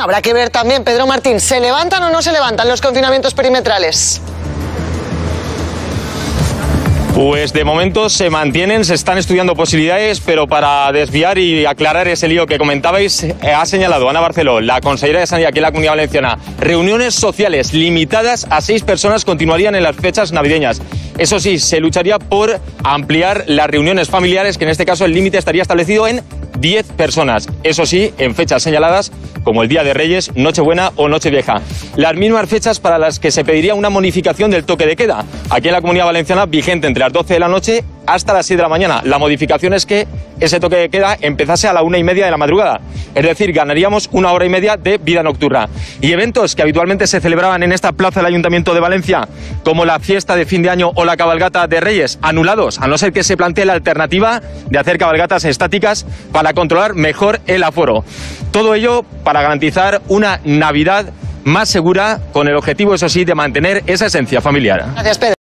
Habrá que ver también, Pedro Martín, ¿se levantan o no se levantan los confinamientos perimetrales? Pues de momento se mantienen, se están estudiando posibilidades, pero para desviar y aclarar ese lío que comentabais, eh, ha señalado Ana Barceló, la consejera de Sanidad aquí en la Comunidad Valenciana, reuniones sociales limitadas a seis personas continuarían en las fechas navideñas. Eso sí, se lucharía por ampliar las reuniones familiares, que en este caso el límite estaría establecido en 10 personas. Eso sí, en fechas señaladas como el Día de Reyes, Nochebuena o Nochevieja. Las mismas fechas para las que se pediría una modificación del toque de queda. Aquí en la Comunidad Valenciana, vigente entre las 12 de la noche hasta las 6 de la mañana. La modificación es que ese toque de queda empezase a la una y media de la madrugada. Es decir, ganaríamos una hora y media de vida nocturna. Y eventos que habitualmente se celebraban en esta plaza del Ayuntamiento de Valencia, como la fiesta de fin de año o la cabalgata de Reyes, anulados, a no ser que se plantee la alternativa de hacer cabalgatas estáticas para controlar mejor el aforo. Todo ello para garantizar una Navidad más segura, con el objetivo, eso sí, de mantener esa esencia familiar. Gracias, Pedro.